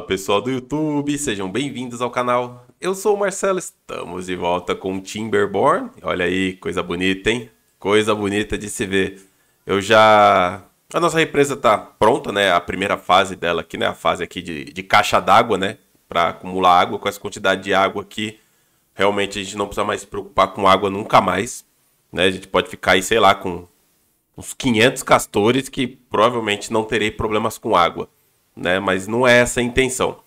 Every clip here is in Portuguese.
Fala pessoal do YouTube, sejam bem-vindos ao canal. Eu sou o Marcelo, estamos de volta com Timberborn. Olha aí, coisa bonita, hein? Coisa bonita de se ver. Eu já. A nossa represa tá pronta, né? A primeira fase dela aqui, né? A fase aqui de, de caixa d'água, né? Para acumular água com essa quantidade de água aqui. Realmente a gente não precisa mais se preocupar com água nunca mais. Né? A gente pode ficar aí, sei lá, com uns 500 castores que provavelmente não terei problemas com água né? Mas não é essa a intenção.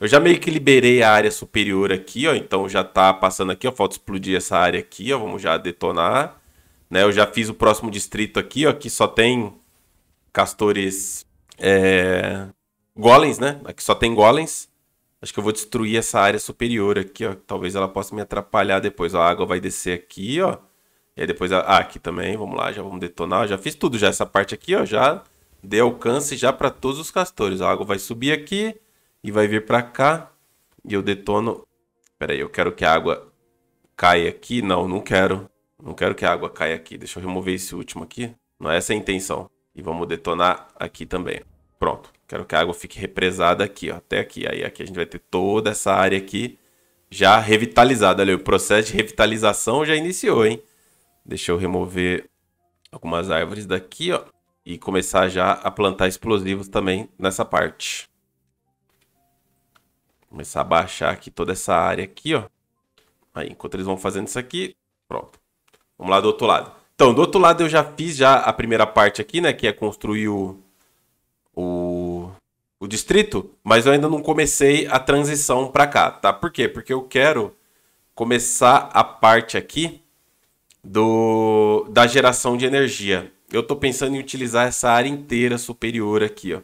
Eu já meio que liberei a área superior aqui, ó. Então já tá passando aqui, ó. Falta explodir essa área aqui, ó. Vamos já detonar. Né? Eu já fiz o próximo distrito aqui, ó. Aqui só tem castores... É... Golems, né? Aqui só tem golems. Acho que eu vou destruir essa área superior aqui, ó. Talvez ela possa me atrapalhar depois. Ó, a água vai descer aqui, ó. E aí depois... Ah, aqui também. Vamos lá, já vamos detonar. Já fiz tudo já. Essa parte aqui, ó. Já dê alcance já para todos os castores. A água vai subir aqui e vai vir para cá. E eu detono. Pera aí, eu quero que a água caia aqui. Não, não quero. Não quero que a água caia aqui. Deixa eu remover esse último aqui. Não é essa a intenção. E vamos detonar aqui também. Pronto. Quero que a água fique represada aqui, ó, até aqui. Aí aqui a gente vai ter toda essa área aqui já revitalizada. Ali, o processo de revitalização já iniciou, hein? Deixa eu remover algumas árvores daqui, ó e começar já a plantar explosivos também nessa parte. Começar a baixar aqui toda essa área aqui, ó. Aí, enquanto eles vão fazendo isso aqui, pronto. Vamos lá do outro lado. Então, do outro lado eu já fiz já a primeira parte aqui, né? Que é construir o, o, o distrito. Mas eu ainda não comecei a transição para cá, tá? Por quê? Porque eu quero começar a parte aqui do, da geração de energia eu estou pensando em utilizar essa área inteira superior aqui, ó.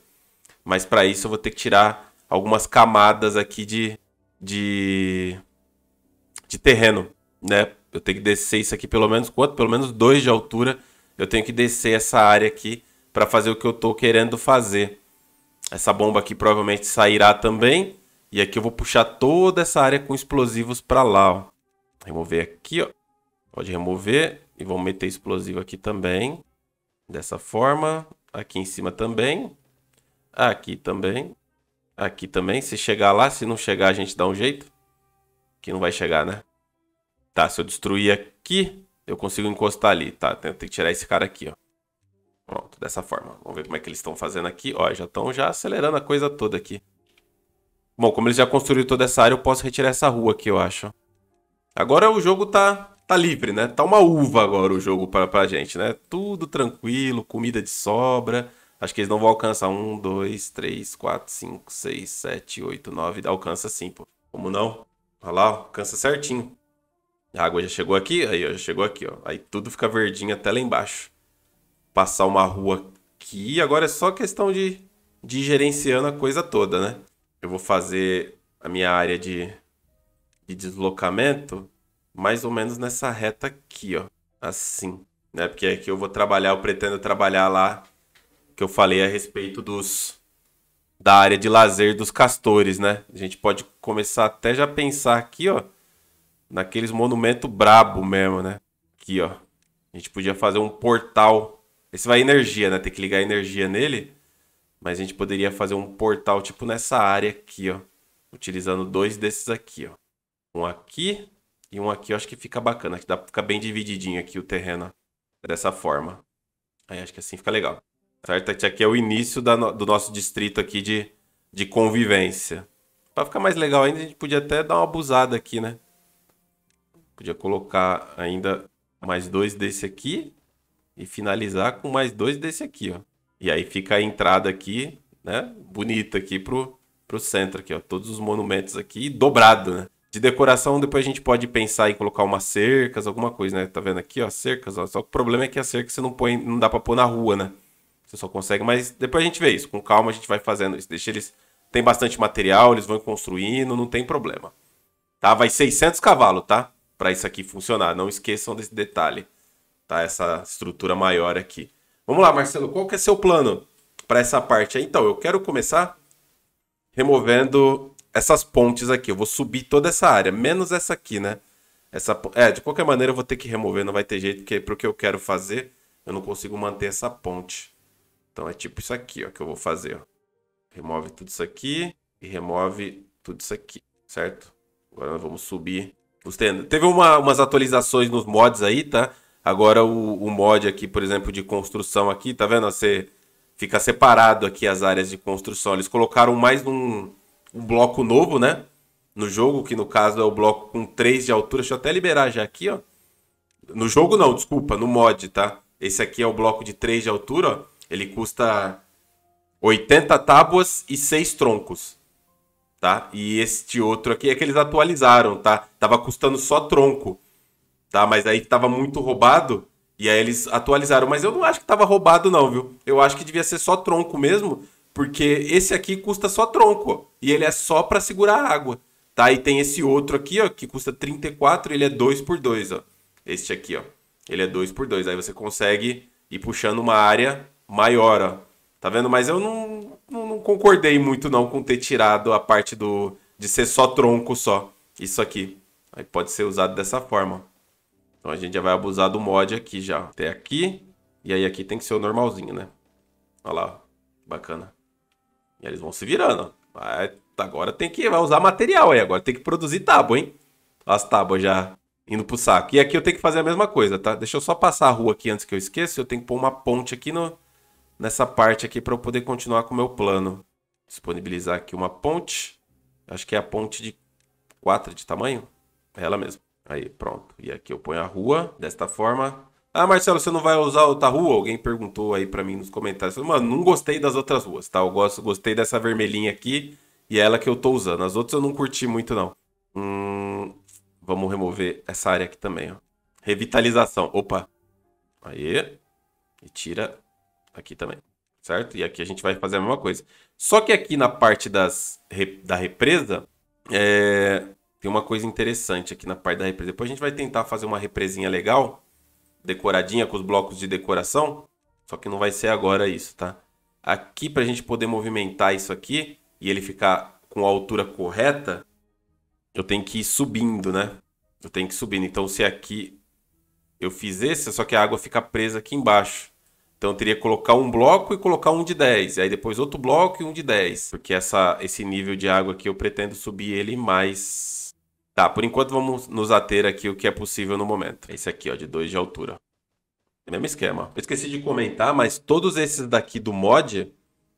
Mas para isso eu vou ter que tirar algumas camadas aqui de, de, de terreno, né? Eu tenho que descer isso aqui pelo menos quanto? Pelo menos dois de altura. Eu tenho que descer essa área aqui para fazer o que eu estou querendo fazer. Essa bomba aqui provavelmente sairá também. E aqui eu vou puxar toda essa área com explosivos para lá, ó. Remover aqui, ó. Pode remover. E vamos meter explosivo aqui também. Dessa forma. Aqui em cima também. Aqui também. Aqui também. Se chegar lá, se não chegar, a gente dá um jeito. Que não vai chegar, né? Tá, se eu destruir aqui, eu consigo encostar ali. Tá, tenho que tirar esse cara aqui, ó. Pronto, dessa forma. Vamos ver como é que eles estão fazendo aqui. Ó, já estão já acelerando a coisa toda aqui. Bom, como eles já construíram toda essa área, eu posso retirar essa rua aqui, eu acho. Agora o jogo tá tá livre, né? Tá uma uva agora o jogo pra, pra gente, né? Tudo tranquilo, comida de sobra. Acho que eles não vão alcançar. Um, dois, três, quatro, cinco, seis, sete, oito, nove. Alcança sim, pô. Como não? Olha lá, alcança certinho. A água já chegou aqui, aí ó, já chegou aqui, ó. Aí tudo fica verdinho até lá embaixo. Passar uma rua aqui, agora é só questão de, de gerenciando a coisa toda, né? Eu vou fazer a minha área de, de deslocamento mais ou menos nessa reta aqui, ó. Assim, né? Porque aqui eu vou trabalhar, eu pretendo trabalhar lá que eu falei a respeito dos da área de lazer dos castores, né? A gente pode começar até já pensar aqui, ó, naqueles monumentos brabo mesmo, né? Aqui, ó. A gente podia fazer um portal. Esse vai energia, né? Tem que ligar energia nele. Mas a gente poderia fazer um portal tipo nessa área aqui, ó. Utilizando dois desses aqui, ó. Um aqui e um aqui eu acho que fica bacana, que dá pra ficar bem divididinho aqui o terreno. Dessa forma. Aí acho que assim fica legal. Certo? Aqui é o início da, do nosso distrito aqui de, de convivência. Pra ficar mais legal ainda, a gente podia até dar uma abusada aqui, né? Podia colocar ainda mais dois desse aqui. E finalizar com mais dois desse aqui, ó. E aí fica a entrada aqui, né? Bonita aqui pro, pro centro aqui, ó. Todos os monumentos aqui dobrado, né? De decoração, depois a gente pode pensar em colocar umas cercas, alguma coisa, né? Tá vendo aqui, ó, cercas, ó. Só que o problema é que a cerca você não põe, não dá pra pôr na rua, né? Você só consegue, mas depois a gente vê isso. Com calma a gente vai fazendo isso. Deixa eles... Tem bastante material, eles vão construindo, não tem problema. Tá? Vai 600 cavalos, tá? Pra isso aqui funcionar. Não esqueçam desse detalhe. Tá? Essa estrutura maior aqui. Vamos lá, Marcelo. Qual que é seu plano para essa parte aí? Então, eu quero começar removendo essas pontes aqui. Eu vou subir toda essa área, menos essa aqui, né? Essa, é, de qualquer maneira eu vou ter que remover, não vai ter jeito, porque pro que eu quero fazer, eu não consigo manter essa ponte. Então é tipo isso aqui, ó, que eu vou fazer, ó. Remove tudo isso aqui. e remove tudo isso aqui, certo? Agora nós vamos subir. Teve uma, umas atualizações nos mods aí, tá? Agora o, o, mod aqui, por exemplo, de construção aqui, tá vendo? Você fica separado aqui as áreas de construção. Eles colocaram mais um, um bloco novo, né? No jogo, que no caso é o bloco com 3 de altura. Deixa eu até liberar já aqui, ó. No jogo não, desculpa, no mod, tá? Esse aqui é o bloco de 3 de altura, ó. Ele custa 80 tábuas e 6 troncos tá? E este outro aqui é que eles atualizaram, tá? Tava custando só tronco, tá? Mas aí tava muito roubado e aí eles atualizaram. Mas eu não acho que tava roubado não, viu? Eu acho que devia ser só tronco mesmo, porque esse aqui custa só tronco, e ele é só para segurar a água, tá? E tem esse outro aqui, ó, que custa 34, ele é 2 por 2, ó. Este aqui, ó. Ele é 2 por 2, aí você consegue ir puxando uma área maior, ó. Tá vendo? Mas eu não, não, não, concordei muito não com ter tirado a parte do de ser só tronco só. Isso aqui. Aí pode ser usado dessa forma. Então a gente já vai abusar do mod aqui já. Até aqui. E aí aqui tem que ser o normalzinho, né? Olha lá. Bacana. E eles vão se virando. Agora tem que vai usar material aí. Agora tem que produzir tábua, hein? As tábuas já indo pro saco. E aqui eu tenho que fazer a mesma coisa, tá? Deixa eu só passar a rua aqui antes que eu esqueça. Eu tenho que pôr uma ponte aqui no, nessa parte aqui para eu poder continuar com o meu plano. Disponibilizar aqui uma ponte. Acho que é a ponte de 4 de tamanho. É ela mesmo. Aí, pronto. E aqui eu ponho a rua desta forma. Ah, Marcelo, você não vai usar outra rua? Alguém perguntou aí para mim nos comentários. Mano, não gostei das outras ruas, tá? Eu gosto, gostei dessa vermelhinha aqui e é ela que eu tô usando. As outras eu não curti muito, não. Hum, vamos remover essa área aqui também, ó. Revitalização. Opa. Aí. E tira aqui também, certo? E aqui a gente vai fazer a mesma coisa. Só que aqui na parte das, da represa, é, tem uma coisa interessante aqui na parte da represa. Depois a gente vai tentar fazer uma represinha legal, decoradinha com os blocos de decoração, só que não vai ser agora isso, tá? Aqui para a gente poder movimentar isso aqui e ele ficar com a altura correta, eu tenho que ir subindo, né? Eu tenho que ir subindo. Então se aqui eu fiz esse, só que a água fica presa aqui embaixo. Então eu teria que colocar um bloco e colocar um de 10. E aí depois outro bloco e um de 10. Porque essa, esse nível de água aqui eu pretendo subir ele mais. Tá, por enquanto vamos nos ater aqui o que é possível no momento. Esse aqui, ó, de 2 de altura. É mesmo esquema. Eu esqueci de comentar, mas todos esses daqui do mod,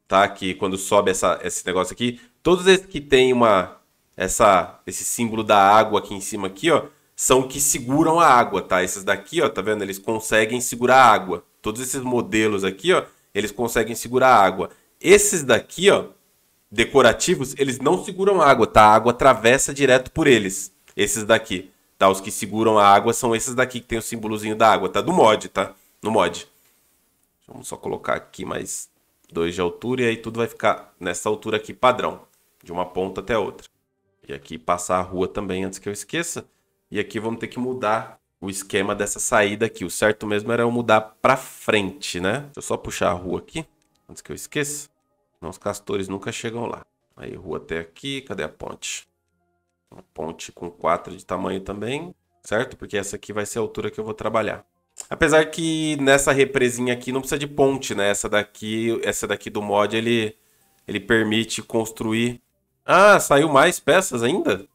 tá? Que quando sobe essa, esse negócio aqui, todos esses que tem uma. Essa, esse símbolo da água aqui em cima aqui, ó, são que seguram a água, tá? Esses daqui, ó, tá vendo? Eles conseguem segurar a água. Todos esses modelos aqui, ó, eles conseguem segurar água. Esses daqui, ó, decorativos, eles não seguram água, tá? A água atravessa direto por eles. Esses daqui, tá? Os que seguram a água são esses daqui que tem o símbolozinho da água, tá? Do mod, tá? No mod. Vamos só colocar aqui mais dois de altura e aí tudo vai ficar nessa altura aqui padrão, de uma ponta até outra. E aqui passar a rua também antes que eu esqueça. E aqui vamos ter que mudar o esquema dessa saída aqui. O certo mesmo era eu mudar para frente, né? Deixa eu só puxar a rua aqui, antes que eu esqueça. Não, os castores nunca chegam lá. Aí, rua até aqui. Cadê a ponte? Uma ponte com 4 de tamanho também, certo? Porque essa aqui vai ser a altura que eu vou trabalhar. Apesar que nessa represinha aqui não precisa de ponte, né? Essa daqui, essa daqui do mod, ele, ele permite construir... Ah, saiu mais peças ainda? Deixa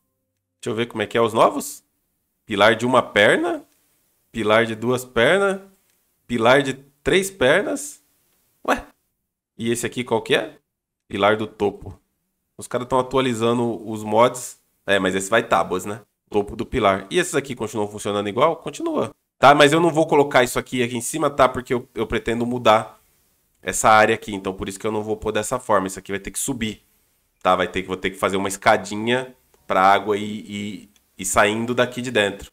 eu ver como é que é os novos. Pilar de uma perna, pilar de duas pernas, pilar de três pernas. Ué, e esse aqui qual que é? Pilar do topo. Os caras estão atualizando os mods. É, mas esse vai tábuas, né? Topo do pilar. E esses aqui continuam funcionando igual? Continua. Tá, mas eu não vou colocar isso aqui aqui em cima, tá? Porque eu, eu pretendo mudar essa área aqui. Então por isso que eu não vou pôr dessa forma. Isso aqui vai ter que subir. Tá? Vai ter que, vou ter que fazer uma escadinha pra água ir, e saindo daqui de dentro.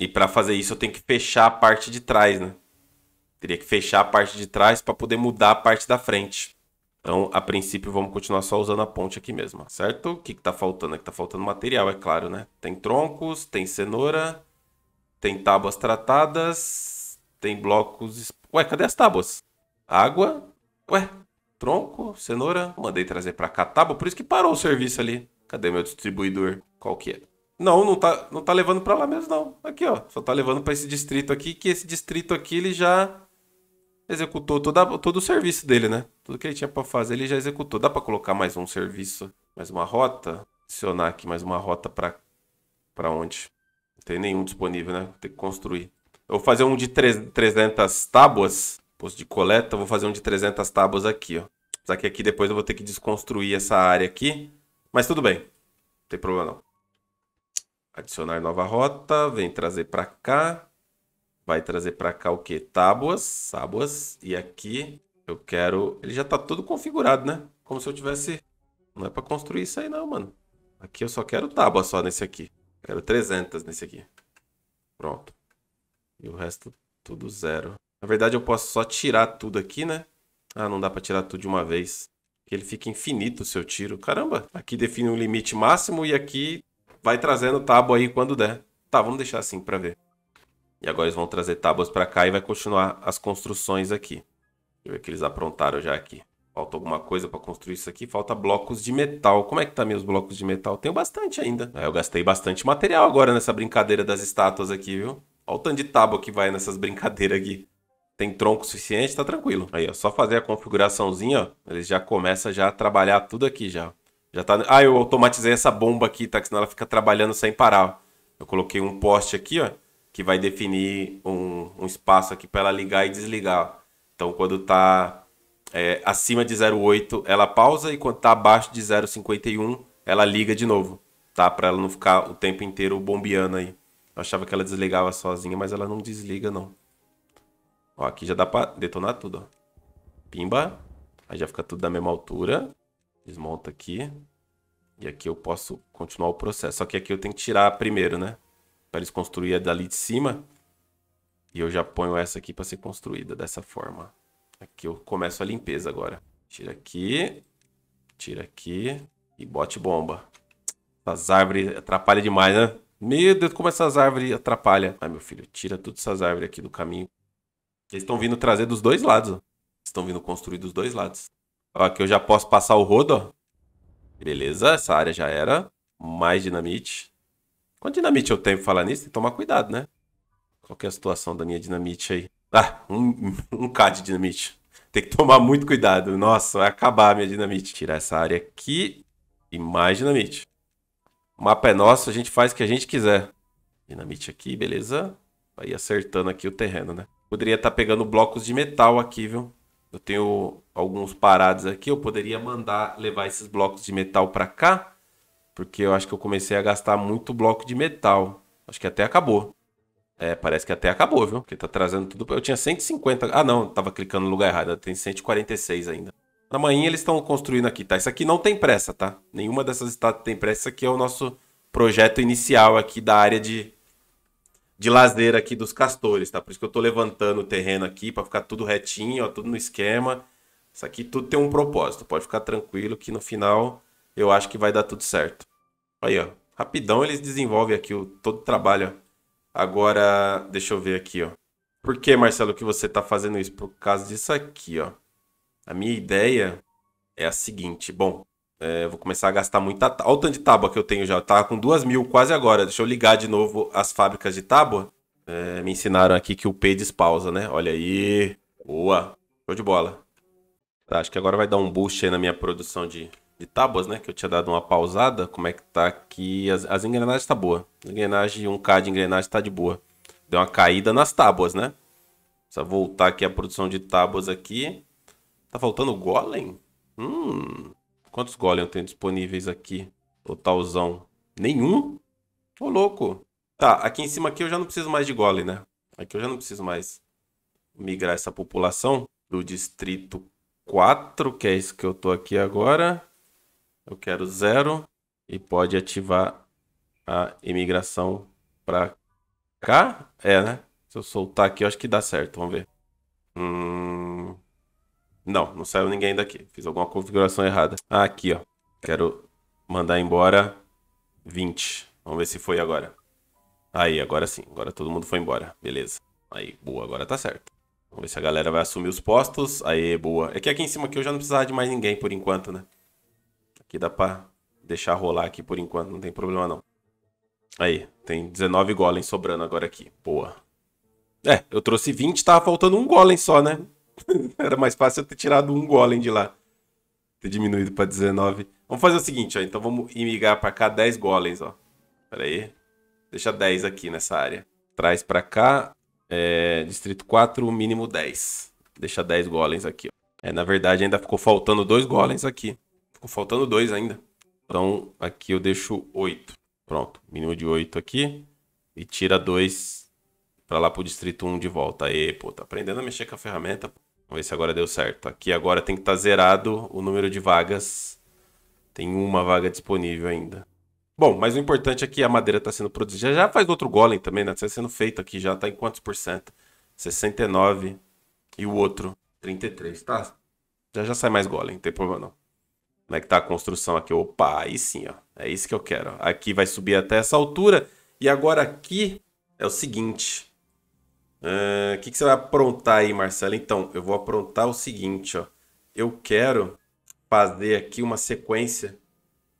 E para fazer isso eu tenho que fechar a parte de trás, né? Teria que fechar a parte de trás para poder mudar a parte da frente. Então, a princípio, vamos continuar só usando a ponte aqui mesmo, certo? O que, que tá faltando? Aqui tá faltando material, é claro, né? Tem troncos, tem cenoura, tem tábuas tratadas, tem blocos... Ué, cadê as tábuas? Água? Ué, tronco, cenoura... Mandei trazer para cá tábua, por isso que parou o serviço ali. Cadê meu distribuidor? Qual que é? Não, não tá, não tá levando para lá mesmo, não. Aqui, ó. Só tá levando para esse distrito aqui, que esse distrito aqui ele já executou toda, todo o serviço dele, né? Tudo que ele tinha para fazer, ele já executou. Dá para colocar mais um serviço Mais uma rota. Adicionar aqui mais uma rota para onde? Não tem nenhum disponível, né? Tem que construir. Eu vou fazer um de 300 tábuas. Posto de coleta. Vou fazer um de 300 tábuas aqui, ó. Só que aqui depois eu vou ter que desconstruir essa área aqui. Mas tudo bem. Não tem problema não. Adicionar nova rota. Vem trazer para cá. Vai trazer para cá o que? Tábuas. Tábuas. E aqui eu quero... Ele já tá todo configurado, né? Como se eu tivesse... Não é para construir isso aí não, mano. Aqui eu só quero tábua só nesse aqui. Quero 300 nesse aqui. Pronto. E o resto tudo zero. Na verdade eu posso só tirar tudo aqui, né? Ah, não dá para tirar tudo de uma vez. Ele fica infinito o seu tiro. Caramba, aqui define um limite máximo e aqui vai trazendo tábua aí quando der. Tá, vamos deixar assim para ver. E agora eles vão trazer tábuas para cá e vai continuar as construções aqui. Deixa eu ver o que eles aprontaram já aqui. Falta alguma coisa para construir isso aqui. Falta blocos de metal. Como é que tá meus blocos de metal? Tenho bastante ainda. É, eu gastei bastante material agora nessa brincadeira das estátuas aqui, viu? Olha o tanto de tábua que vai nessas brincadeiras aqui. Tem tronco suficiente, tá tranquilo. Aí, ó, só fazer a configuraçãozinha, ó. Eles já começam já a trabalhar tudo aqui já. Já tá... Ah, eu automatizei essa bomba aqui, tá? Que senão ela fica trabalhando sem parar. Eu coloquei um poste aqui, ó. Que vai definir um, um espaço aqui para ela ligar e desligar. Então, quando tá é, acima de 0,8 ela pausa e quando está abaixo de 0,51 ela liga de novo, tá? Para ela não ficar o tempo inteiro bombeando aí. Eu achava que ela desligava sozinha, mas ela não desliga não. Ó, aqui já dá para detonar tudo, ó. Pimba. Aí já fica tudo da mesma altura. Desmonta aqui. E aqui eu posso continuar o processo. Só que aqui eu tenho que tirar primeiro, né? Para eles construírem dali de cima. E eu já ponho essa aqui para ser construída dessa forma. Aqui eu começo a limpeza agora. Tira aqui. Tira aqui. E bote bomba. Essas árvores atrapalham demais, né? Meu Deus, como essas árvores atrapalham. Ai, meu filho, tira todas essas árvores aqui do caminho. Eles estão vindo trazer dos dois lados. Estão vindo construir dos dois lados. Ó, aqui eu já posso passar o rodo, ó. Beleza, essa área já era. Mais dinamite. Quanto dinamite eu tenho pra falar nisso? Tem que tomar cuidado, né? Qual é a situação da minha dinamite aí? Ah, um, um K de dinamite. Tem que tomar muito cuidado. Nossa, vai acabar a minha dinamite. Tirar essa área aqui e mais dinamite. O mapa é nosso, a gente faz o que a gente quiser. Dinamite aqui, beleza? Vai acertando aqui o terreno, né? Poderia estar tá pegando blocos de metal aqui, viu? Eu tenho alguns parados aqui. Eu poderia mandar levar esses blocos de metal para cá. Porque eu acho que eu comecei a gastar muito bloco de metal. Acho que até acabou. É, parece que até acabou, viu? Porque tá trazendo tudo. Eu tinha 150. Ah, não, tava clicando no lugar errado. Tem 146 ainda. Amanhã eles estão construindo aqui, tá? Isso aqui não tem pressa, tá? Nenhuma dessas estátuas tem pressa. Isso aqui é o nosso projeto inicial aqui da área de, de lazer aqui dos castores, tá? Por isso que eu tô levantando o terreno aqui para ficar tudo retinho, ó, tudo no esquema. Isso aqui tudo tem um propósito. Pode ficar tranquilo que no final eu acho que vai dar tudo certo. Aí, ó. Rapidão eles desenvolvem aqui o, todo o trabalho, ó. Agora, deixa eu ver aqui, ó. Por que, Marcelo, que você está fazendo isso? Por causa disso aqui, ó. A minha ideia é a seguinte. Bom, é, vou começar a gastar muita... Olha o tanto de tábua que eu tenho já. Tava com duas mil quase agora. Deixa eu ligar de novo as fábricas de tábua. É, me ensinaram aqui que o P despausa, né? Olha aí. Boa. Show de bola. Tá, acho que agora vai dar um boost aí na minha produção de, de tábuas, né? Que eu tinha dado uma pausada. Como é que tá aqui? As, as engrenagens tá boa. Engrenagem, 1K de engrenagem tá de boa. Deu uma caída nas tábuas, né? Só voltar aqui a produção de tábuas aqui. Tá faltando golem? Hum. Quantos golem eu tenho disponíveis aqui? Totalzão. Nenhum? Ô, louco. Tá, aqui em cima aqui eu já não preciso mais de golem, né? Aqui eu já não preciso mais migrar essa população do distrito 4, que é isso que eu tô aqui agora. Eu quero zero e pode ativar a imigração para cá. É, né? Se eu soltar aqui, eu acho que dá certo. Vamos ver. Hum... Não, não saiu ninguém daqui. Fiz alguma configuração errada. Ah, aqui, ó. Quero mandar embora 20. Vamos ver se foi agora. Aí, agora sim. Agora todo mundo foi embora. Beleza. Aí, boa. Agora tá certo. Vamos ver se a galera vai assumir os postos. Aí, boa. É que aqui em cima aqui eu já não precisava de mais ninguém por enquanto, né? Aqui dá pra deixar rolar aqui por enquanto, não tem problema não. Aí, tem 19 golems sobrando agora aqui. Boa. É, eu trouxe 20, tava faltando um golem só, né? Era mais fácil eu ter tirado um golem de lá. ter diminuído para 19. Vamos fazer o seguinte, ó. Então vamos imigar para cá 10 golems, ó. Pera aí. Deixa 10 aqui nessa área. Traz para cá. É, distrito 4, mínimo 10. Deixa 10 golems aqui, ó. É, na verdade ainda ficou faltando dois golems aqui. Ficou faltando dois ainda. Então aqui eu deixo 8. Pronto, mínimo de 8 aqui. E tira 2 para lá pro distrito 1 de volta. Aê, pô, tá aprendendo a mexer com a ferramenta. Vamos ver se agora deu certo. Aqui agora tem que estar tá zerado o número de vagas. Tem uma vaga disponível ainda. Bom, mas o importante é que a madeira está sendo produzida. Já faz outro golem também, né? Está sendo feito aqui, já está em quantos por cento? 69 e o outro 33, tá? Já já sai mais golem, não tem problema não. Como é que tá a construção aqui? Opa, aí sim, ó. É isso que eu quero. Aqui vai subir até essa altura. E agora aqui é o seguinte. O uh, que, que você vai aprontar aí, Marcelo? Então, eu vou aprontar o seguinte, ó. Eu quero fazer aqui uma sequência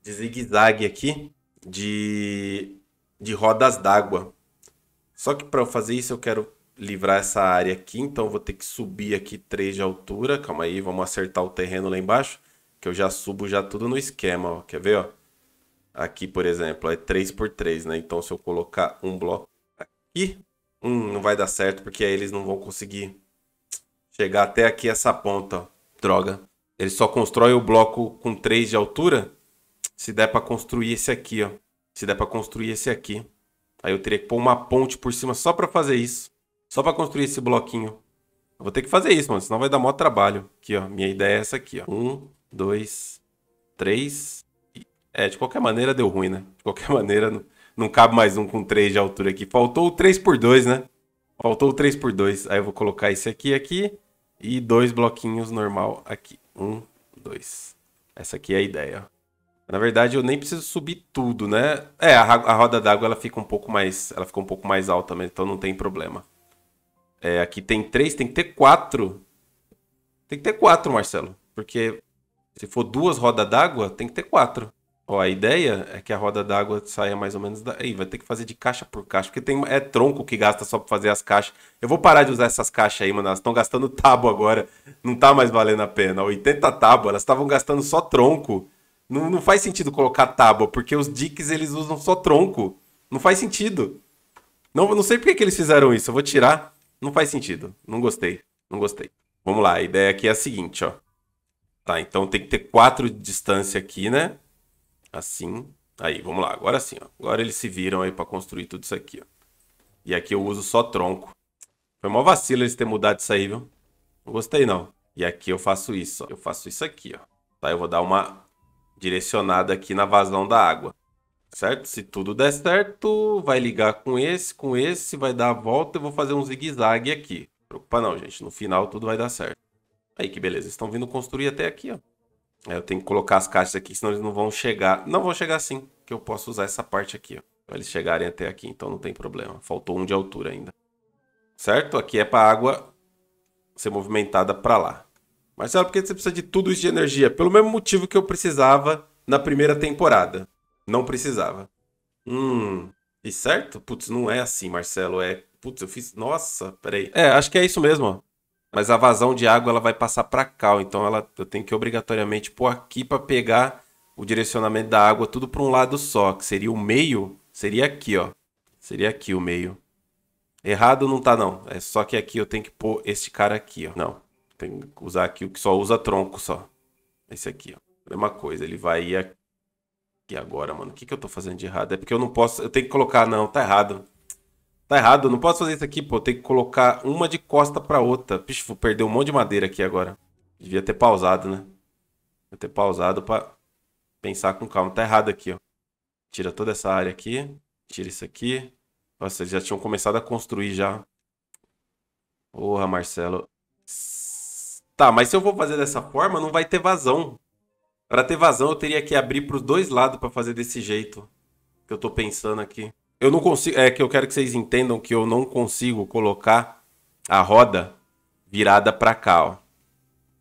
de zigue-zague aqui de, de rodas d'água. Só que para eu fazer isso eu quero livrar essa área aqui, então eu vou ter que subir aqui 3 de altura. Calma aí, vamos acertar o terreno lá embaixo, que eu já subo já tudo no esquema, ó. Quer ver, ó? Aqui, por exemplo, é 3 por 3, né? Então se eu colocar um bloco aqui, hum, não vai dar certo, porque aí eles não vão conseguir chegar até aqui essa ponta, ó. Droga. Ele só constrói o bloco com 3 de altura se der para construir esse aqui, ó. Se der para construir esse aqui. Aí eu teria que pôr uma ponte por cima só para fazer isso. Só para construir esse bloquinho. Eu vou ter que fazer isso, mano. Senão vai dar maior trabalho. Aqui, ó. Minha ideia é essa aqui, ó. Um, dois, três. É, de qualquer maneira deu ruim, né? De qualquer maneira, não, não cabe mais um com três de altura aqui. Faltou o 3 por 2 né? Faltou o 3 por 2 Aí eu vou colocar esse aqui aqui. E dois bloquinhos normal aqui. Um, dois. Essa aqui é a ideia. Na verdade, eu nem preciso subir tudo, né? É, a, a roda d'água ela fica um pouco mais, ela fica um pouco mais alta, mas então não tem problema. É, aqui tem três, tem que ter quatro. Tem que ter quatro, Marcelo. Porque se for duas rodas d'água, tem que ter quatro. Ó, a ideia é que a roda d'água saia mais ou menos daí. Vai ter que fazer de caixa por caixa, porque tem, é tronco que gasta só pra fazer as caixas. Eu vou parar de usar essas caixas aí, mano. Elas estão gastando tábua agora. Não tá mais valendo a pena. 80 tábua, elas estavam gastando só tronco. Não, não faz sentido colocar tábua, porque os dicks eles usam só tronco. Não faz sentido. Não, não sei por que eles fizeram isso. Eu vou tirar. Não faz sentido. Não gostei. Não gostei. Vamos lá. A ideia aqui é a seguinte, ó. Tá, então tem que ter quatro de distância aqui, né? Assim. Aí, vamos lá. Agora sim, ó. Agora eles se viram aí para construir tudo isso aqui, ó. E aqui eu uso só tronco. Foi mó vacilo eles terem mudado isso aí, viu? Não gostei, não. E aqui eu faço isso, ó. Eu faço isso aqui, ó. Tá, eu vou dar uma direcionada aqui na vazão da água certo? Se tudo der certo, vai ligar com esse, com esse, vai dar a volta, eu vou fazer um zigue-zague aqui. Preocupa não, gente, no final tudo vai dar certo. Aí que beleza, estão vindo construir até aqui, ó. Aí eu tenho que colocar as caixas aqui, senão eles não vão chegar. Não vão chegar assim, que eu posso usar essa parte aqui, ó. Pra eles chegarem até aqui, então não tem problema. Faltou um de altura ainda. Certo? Aqui é para água ser movimentada para lá. Marcelo, por que você precisa de tudo isso de energia? Pelo mesmo motivo que eu precisava na primeira temporada. Não precisava. Hum. E certo? Putz, não é assim, Marcelo. É. Putz, eu fiz. Nossa, peraí. É, acho que é isso mesmo, ó. Mas a vazão de água ela vai passar para cá, então ela eu tenho que obrigatoriamente pôr aqui para pegar o direcionamento da água tudo para um lado só, que seria o meio, seria aqui, ó. Seria aqui o meio. Errado não tá não, é só que aqui eu tenho que pôr este cara aqui, ó. Não, tem que usar aqui o que só usa tronco só. Esse aqui, ó. Mesma coisa, ele vai ir aqui agora, mano? O que, que eu tô fazendo de errado? É porque eu não posso. Eu tenho que colocar. Não, tá errado. Tá errado. Não posso fazer isso aqui, pô. Tenho que colocar uma de costa pra outra. Pixe, vou perder um monte de madeira aqui agora. Devia ter pausado, né? Devia ter pausado pra pensar com calma. Tá errado aqui, ó. Tira toda essa área aqui. Tira isso aqui. Nossa, eles já tinham começado a construir já. Porra, Marcelo. Tá, mas se eu vou fazer dessa forma, não vai ter vazão. Para ter vazão, eu teria que abrir para os dois lados para fazer desse jeito que eu tô pensando aqui. Eu não consigo, é que eu quero que vocês entendam que eu não consigo colocar a roda virada para cá, ó.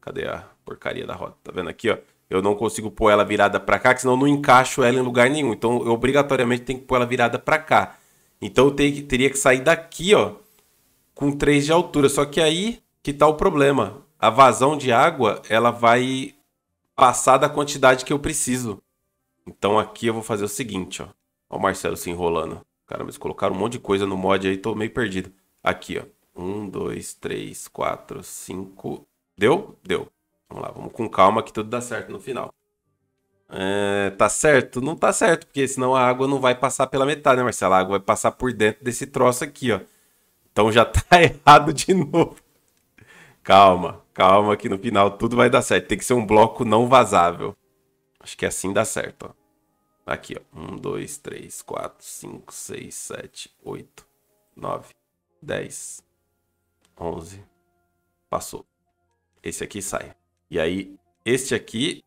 Cadê a porcaria da roda? Tá vendo aqui, ó? Eu não consigo pôr ela virada para cá, que senão eu não encaixo ela em lugar nenhum. Então eu obrigatoriamente tenho que pôr ela virada para cá. Então eu que, teria que sair daqui, ó, com 3 de altura. Só que aí que tá o problema. A vazão de água, ela vai passar da quantidade que eu preciso. Então aqui eu vou fazer o seguinte, ó. Ó o Marcelo se enrolando. Cara, mas colocaram um monte de coisa no mod aí, tô meio perdido. Aqui, ó. Um, dois, três, quatro, cinco. Deu? Deu. Vamos lá, vamos com calma que tudo dá certo no final. É, tá certo? Não tá certo, porque senão a água não vai passar pela metade, né, Marcelo? A água vai passar por dentro desse troço aqui, ó. Então já tá errado de novo. Calma, calma que no final tudo vai dar certo. Tem que ser um bloco não vazável. Acho que assim dá certo, ó. Aqui, ó. 1, 2, 3, 4, 5, 6, 7, 8, 9, 10, 11. Passou. Esse aqui sai. E aí, este aqui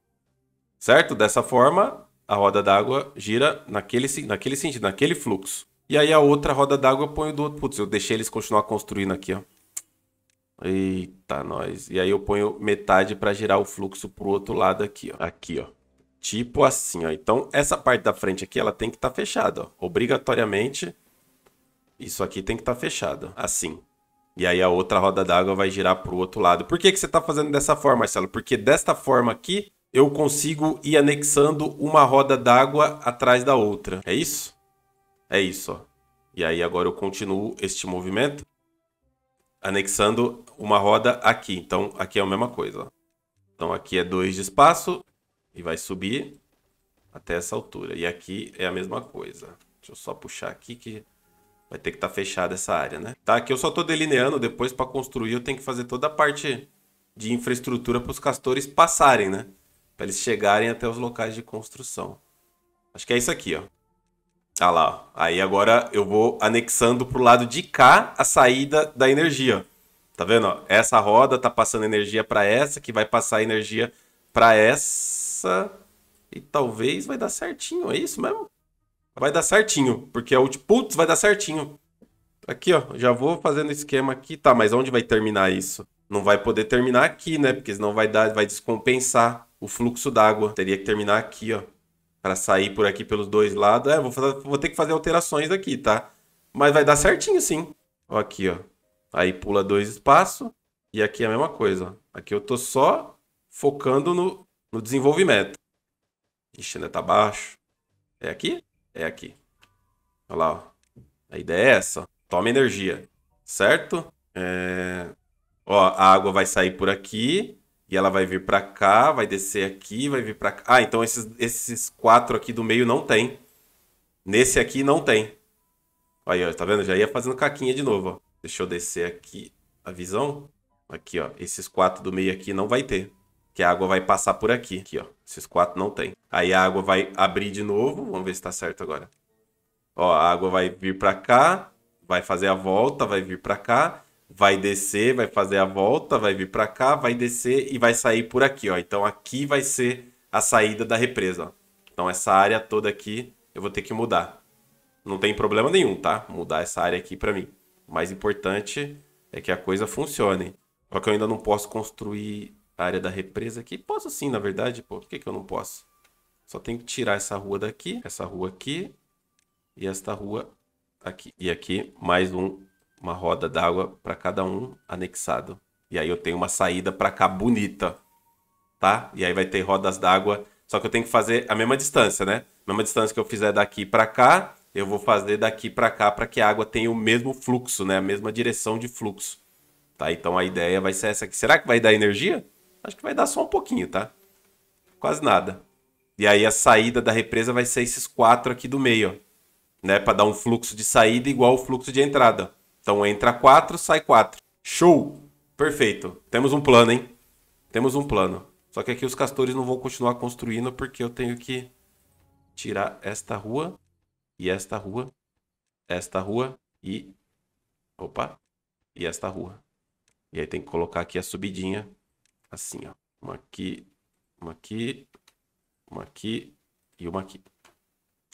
certo? Dessa forma, a roda d'água gira naquele, naquele sentido, naquele fluxo. E aí a outra roda d'água eu ponho do outro. Putz, eu deixei eles continuar construindo aqui, ó. Eita, nós. E aí eu ponho metade para girar o fluxo pro outro lado aqui, ó. Aqui, ó. Tipo assim, ó. Então, essa parte da frente aqui, ela tem que estar tá fechada, ó. Obrigatoriamente, isso aqui tem que estar tá fechado, assim. E aí a outra roda d'água vai girar pro outro lado. Por que, que você está fazendo dessa forma, Marcelo? Porque desta forma aqui, eu consigo ir anexando uma roda d'água atrás da outra. É isso? É isso, ó. E aí agora eu continuo este movimento anexando uma roda aqui. Então aqui é a mesma coisa, ó. Então aqui é 2 de espaço e vai subir até essa altura. E aqui é a mesma coisa. Deixa eu só puxar aqui que vai ter que estar tá fechada essa área, né? Tá, aqui eu só estou delineando, depois para construir eu tenho que fazer toda a parte de infraestrutura para os castores passarem, né? Para eles chegarem até os locais de construção. Acho que é isso aqui, ó. Ah lá, aí agora eu vou anexando pro lado de cá a saída da energia. Tá vendo? Ó? Essa roda tá passando energia para essa, que vai passar energia para essa. E talvez vai dar certinho, é isso mesmo? Vai dar certinho, porque é o putz, vai dar certinho. Aqui, ó, já vou fazendo esquema aqui. Tá, mas onde vai terminar isso? Não vai poder terminar aqui, né? Porque senão vai dar, vai descompensar o fluxo d'água. Teria que terminar aqui, ó. Para sair por aqui pelos dois lados. É, vou, fazer, vou ter que fazer alterações aqui, tá? Mas vai dar certinho, sim. Ó, aqui, ó. Aí pula dois espaços. E aqui é a mesma coisa, ó. Aqui eu tô só focando no, no desenvolvimento. Ixi, ainda tá baixo. É aqui? É aqui. Olha lá, ó. A ideia é essa. Toma energia, certo? É... Ó, a água vai sair por aqui. E ela vai vir para cá, vai descer aqui, vai vir para cá. Ah, então esses, esses quatro aqui do meio não tem. Nesse aqui não tem. Aí, ó, tá vendo? Já ia fazendo caquinha de novo, ó. Deixa eu descer aqui a visão. Aqui, ó. Esses quatro do meio aqui não vai ter. Que a água vai passar por aqui. Aqui, ó. Esses quatro não tem. Aí a água vai abrir de novo. Vamos ver se tá certo agora. Ó, a água vai vir para cá. Vai fazer a volta, vai vir para cá vai descer, vai fazer a volta, vai vir para cá, vai descer e vai sair por aqui, ó. Então aqui vai ser a saída da represa, ó. Então essa área toda aqui eu vou ter que mudar. Não tem problema nenhum, tá? Mudar essa área aqui para mim. O mais importante é que a coisa funcione. Só que eu ainda não posso construir a área da represa aqui. Posso sim, na verdade, pô. Por que, que eu não posso? Só tenho que tirar essa rua daqui, essa rua aqui e esta rua aqui. E aqui mais um uma roda d'água para cada um anexado. E aí eu tenho uma saída para cá bonita, tá? E aí vai ter rodas d'água, só que eu tenho que fazer a mesma distância, né? A mesma distância que eu fizer daqui para cá, eu vou fazer daqui para cá para que a água tenha o mesmo fluxo, né? A mesma direção de fluxo. Tá? Então a ideia vai ser essa aqui. Será que vai dar energia? Acho que vai dar só um pouquinho, tá? Quase nada. E aí a saída da represa vai ser esses quatro aqui do meio, ó, né? Para dar um fluxo de saída igual ao fluxo de entrada. Então entra 4, sai 4. Show! Perfeito. Temos um plano, hein? Temos um plano. Só que aqui os castores não vão continuar construindo porque eu tenho que tirar esta rua e esta rua, esta rua e opa, e esta rua. E aí tem que colocar aqui a subidinha assim, ó. Uma aqui, uma aqui, uma aqui e uma aqui.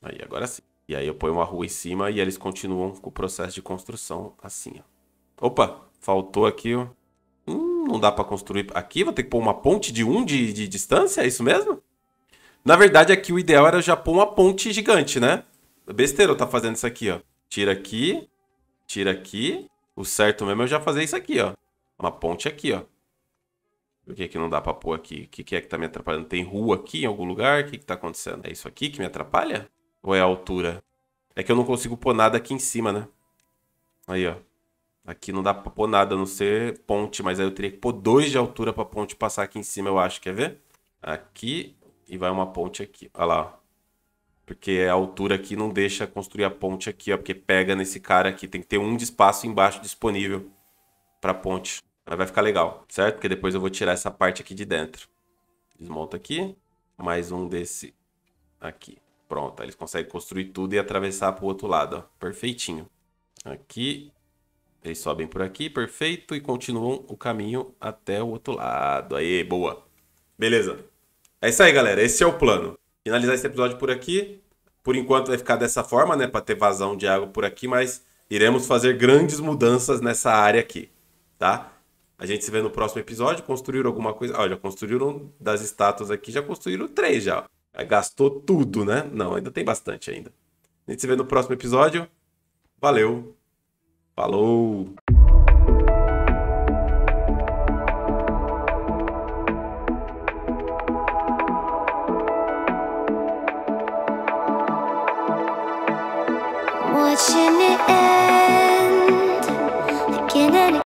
Aí agora sim. E aí eu ponho uma rua em cima e eles continuam com o processo de construção assim, ó. Opa, faltou aqui, ó. Hum, não dá para construir aqui, vou ter que pôr uma ponte de um de, de distância, é isso mesmo? Na verdade, aqui o ideal era já pôr uma ponte gigante, né? Besteira eu tá fazendo isso aqui, ó. Tira aqui, tira aqui. O certo mesmo é eu já fazer isso aqui, ó. Uma ponte aqui, ó. Por que, que não dá pra pôr aqui? O que, que é que tá me atrapalhando? Tem rua aqui em algum lugar? O que, que tá acontecendo? É isso aqui que me atrapalha? Ou é a altura? É que eu não consigo pôr nada aqui em cima, né? Aí, ó. Aqui não dá pra pôr nada, a não ser ponte. Mas aí eu teria que pôr dois de altura pra ponte passar aqui em cima, eu acho. Quer ver? Aqui e vai uma ponte aqui. Olha lá, ó. Porque a altura aqui não deixa construir a ponte aqui, ó. Porque pega nesse cara aqui. Tem que ter um de espaço embaixo disponível pra ponte. Aí vai ficar legal, certo? Porque depois eu vou tirar essa parte aqui de dentro. Desmonta aqui. Mais um desse aqui. Pronto, eles conseguem construir tudo e atravessar pro outro lado, ó. Perfeitinho. Aqui. Eles sobem por aqui, perfeito. E continuam o caminho até o outro lado. Aí, boa. Beleza. É isso aí, galera. Esse é o plano. Finalizar esse episódio por aqui. Por enquanto vai ficar dessa forma, né? Para ter vazão de água por aqui, mas iremos fazer grandes mudanças nessa área aqui, tá? A gente se vê no próximo episódio. Construíram alguma coisa? Ó, já construíram das estátuas aqui, já construíram três já. Gastou tudo, né? Não, ainda tem bastante ainda. A gente se vê no próximo episódio. Valeu. Falou.